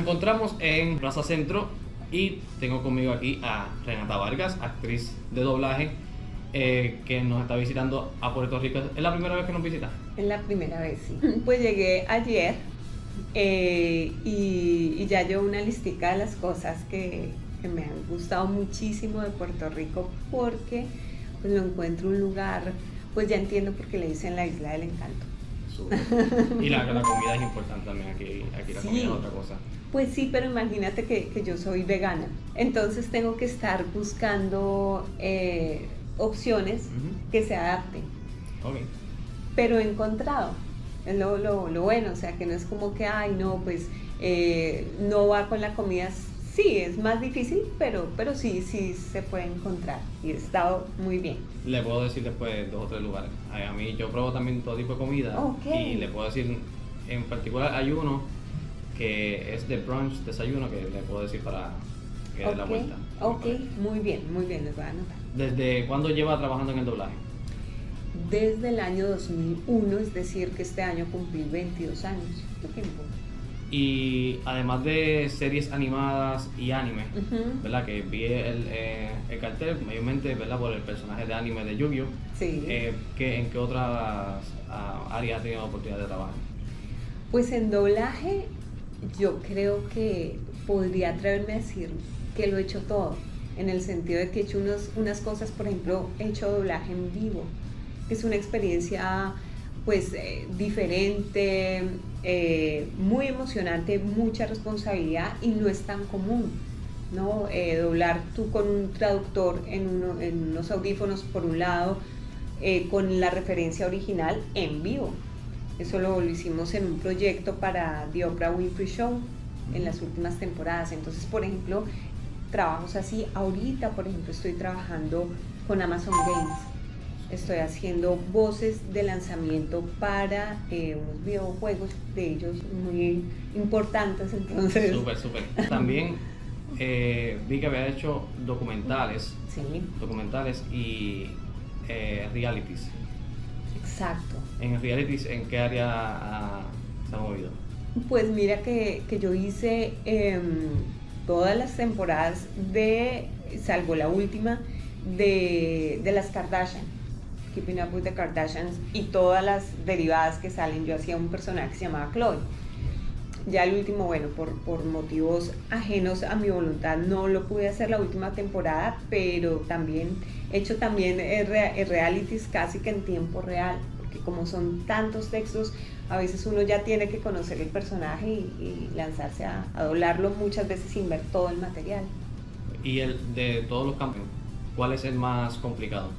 encontramos en Plaza Centro y tengo conmigo aquí a Renata Vargas, actriz de doblaje, eh, que nos está visitando a Puerto Rico. ¿Es la primera vez que nos visita? Es la primera vez, sí. Pues llegué ayer eh, y, ya llevo una listica de las cosas que, que me han gustado muchísimo de Puerto Rico porque pues lo encuentro un lugar, pues ya entiendo por qué le dicen la isla del encanto. Y la, la comida es importante también aquí, aquí la Sí. comida es otra cosa. Pues sí, pero imagínate que, que yo soy vegana, entonces tengo que estar buscando eh, opciones que se adapten, pero he encontrado, es lo, lo, lo bueno, o sea que no es como que, ay no, pues eh, no va con la comida, sí, es más difícil, pero, pero sí, sí se puede encontrar y he estado muy bien. Le puedo decir después dos o tres lugares. A mí yo pruebo también todo tipo de comida Ok. y le puedo decir, en particular hay uno que es de brunch, desayuno, que le puedo decir para que dé la vuelta. ok, muy bien, muy bien, les voy a anotar. ¿Desde cuándo lleva trabajando en el doblaje? Desde el año 2001, es decir, que este año cumplí 22 años. ¿Qué tiempo? Y además de series animadas y anime. ¿verdad? Que vi el, eh, el cartel mayormente, ¿verdad? Por el personaje de anime de Yu-Gi-Oh! Sí. Eh, ¿qué- ¿En qué otras ah, áreas ha tenido oportunidad de trabajar? Pues en doblaje yo creo que podría atreverme a decir que lo he hecho todo, en el sentido de que he hecho unos, unas cosas, por ejemplo, he hecho doblaje en vivo, que es una experiencia pues eh, diferente, eh, muy emocionante, mucha responsabilidad y no es tan común. ¿no? Eh, doblar tú con un traductor en, uno- en unos audífonos por un lado, eh, con la referencia original en vivo. Eso lo, lo hicimos en un proyecto para The Oprah Winfrey Show en las últimas temporadas. Entonces, por ejemplo, trabajos así. Ahorita, por ejemplo, estoy trabajando con Amazon Games. Estoy haciendo voces de lanzamiento para eh, unos videojuegos de ellos muy importantes. Entonces, Súper, súper. También eh, vi que había hecho documentales, sí, documentales y eh, realities. exacto. En realities, ¿en qué área ah, se ha movido? Pues mira que, que yo hice em, todas las temporadas de, salvo la última, de, de las Kardashian, Keeping Up with the Kardashians, y todas las derivadas que salen. Yo hacía un personaje que se llamaba Chloe. Ya el último, bueno, por, por motivos ajenos a mi voluntad no lo pude hacer la última temporada, pero también he hecho también eh, eh, realities casi que en tiempo real, porque como son tantos textos, a veces uno ya tiene que conocer el personaje y, y lanzarse a, a doblarlo muchas veces sin ver todo el material. Y el de todos los campos, ¿cuál es el más complicado?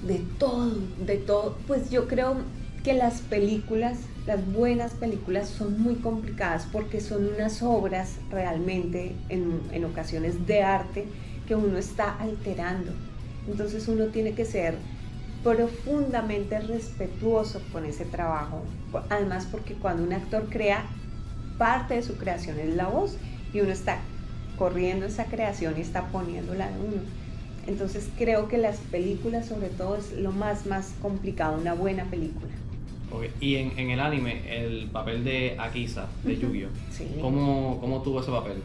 De todo, de todo. Pues yo creo que las películas, las buenas películas son muy complicadas porque son unas obras realmente en, en ocasiones de arte que uno está alterando. Entonces uno tiene que ser profundamente respetuoso con ese trabajo. Además porque cuando un actor crea, parte de su creación es la voz y uno está corriendo esa creación y está poniéndola de uno. Entonces creo que las películas sobre todo es lo más más complicado, una buena película. Ok, Y en, en el anime, el papel de Akisa, de. Yu-Gi-Oh! Sí. ¿Cómo, ¿Cómo tuvo ese papel?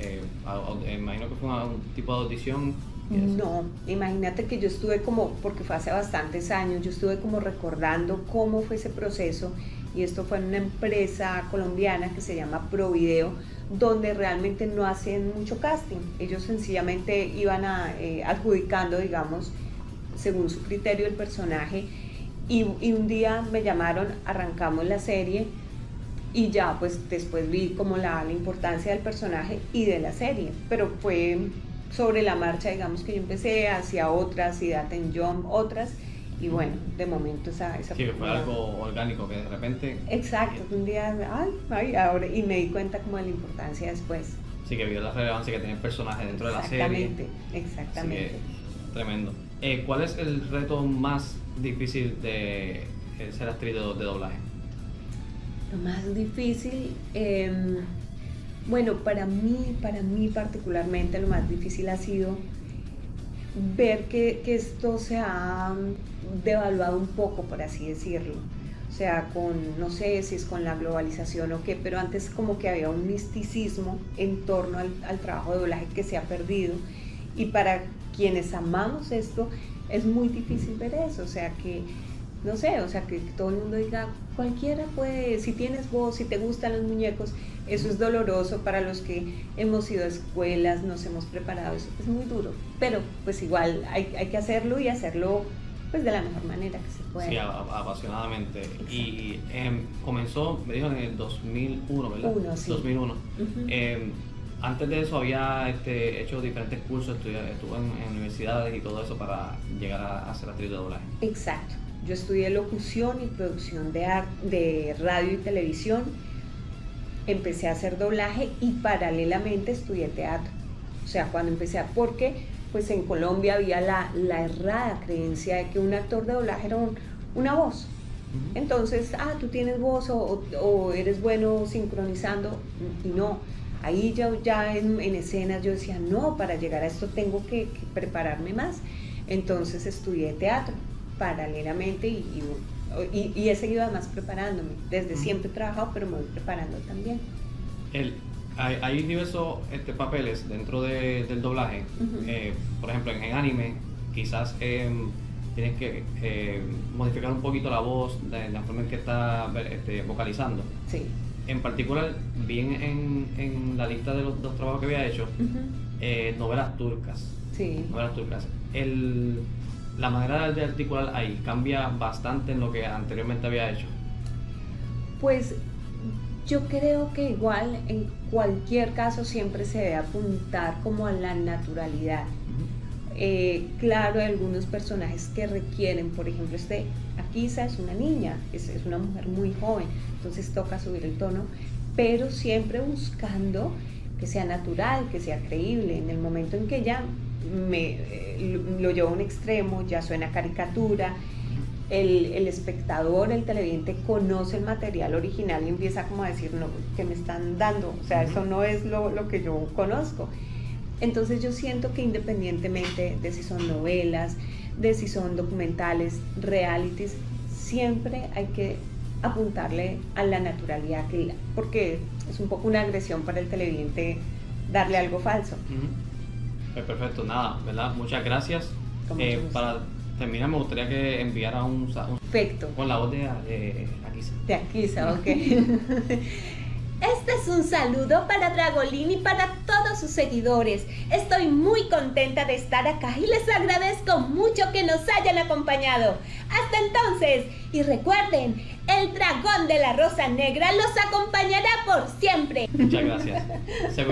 Eh, a- a- imagino que fue un tipo de audición. No, imagínate que yo estuve como, porque fue hace bastantes años, yo estuve como recordando cómo fue ese proceso y esto fue en una empresa colombiana que se llama Provideo, donde realmente no hacen mucho casting, ellos sencillamente iban a, eh, adjudicando, digamos, según su criterio el personaje y, un día me llamaron, arrancamos la serie y ya pues después vi como la importancia del personaje y de la serie, pero fue sobre la marcha, digamos que yo empecé hacia otras, y en Jump, otras, y bueno, de momento esa... esa Sí, que fue algo orgánico que de repente. Exacto, un día, ay, ay, ahora, y me di cuenta como de la importancia después. Sí, que vio la relevancia que tenía el personaje dentro de la serie. Exactamente, exactamente. tremendo. Eh, ¿Cuál es el reto más difícil de eh, ser actriz de, de doblaje? Lo más difícil, em, bueno, para mí, para mí particularmente, lo más difícil ha sido ver que, que esto se ha devaluado un poco, por así decirlo. O sea, con, no sé si es con la globalización o qué, pero antes como que había un misticismo en torno al, al trabajo de doblaje que se ha perdido. Y para quienes amamos esto, es muy difícil ver eso, o sea, que no sé, o sea, que todo el mundo diga, cualquiera puede, si tienes voz, si te gustan los muñecos, eso es doloroso para los que hemos ido a escuelas, nos hemos preparado, es muy duro, pero pues igual hay, hay que hacerlo y hacerlo pues de la mejor manera que se puede. Sí, apasionadamente. Y em, comenzó, me dijo, en el 2001, ¿verdad? Uno, sí. 2001. Em, antes de eso había este, hecho diferentes cursos, estuve, en, universidades y todo eso para llegar a, a ser actriz de doblaje. Exacto. Yo estudié locución y producción de, de radio y televisión. Empecé a hacer doblaje y paralelamente estudié teatro. O sea, cuando empecé a... Porque pues en Colombia había la, la errada creencia de que un actor de doblaje era una voz. Entonces, ah, tú tienes voz o, o, eres bueno sincronizando. Y no, ahí ya, ya en, en, escenas yo decía, no, para llegar a esto tengo que, que prepararme más. Entonces estudié teatro paralelamente y, y, y, he seguido además preparándome. Desde siempre he trabajado, pero me voy preparando también. El, hay, hay, diversos este, papeles dentro de, del doblaje. eh, por ejemplo, en, en, anime, quizás eh, tienes que eh, modificar un poquito la voz de, la forma en que está este, vocalizando. Sí. En particular, bien en, en la lista de los dos trabajos que había hecho, eh, novelas turcas. Sí. Novelas turcas. El, la manera de articular ahí cambia bastante en lo que anteriormente había hecho. Pues yo creo que igual en cualquier caso siempre se debe apuntar como a la naturalidad. Eh, claro, hay algunos personajes que requieren, por ejemplo, este, Akisa es una niña, es, es, una mujer muy joven, entonces toca subir el tono, pero siempre buscando que sea natural, que sea creíble. En el momento en que ella me, eh, lo lleva a un extremo, ya suena caricatura, el, el, espectador, el televidente conoce el material original y empieza como a decir, no, que me están dando? O sea, eso no es lo, lo, que yo conozco. Entonces yo siento que independientemente de si son novelas, de si son documentales, realities, siempre hay que apuntarle a la naturalidad, porque es un poco una agresión para el televidente darle algo falso. Uh -huh. Perfecto, nada, ¿verdad? Muchas gracias. Eh, para terminar, me gustaría que enviara un, un Perfecto. con la voz de eh, Akisa. De Akisa, ok. Este es un saludo para Dragolín y para todos sus seguidores. Estoy muy contenta de estar acá y les agradezco mucho que nos hayan acompañado. Hasta entonces, y recuerden, el dragón de la rosa negra los acompañará por siempre. Muchas gracias. Se.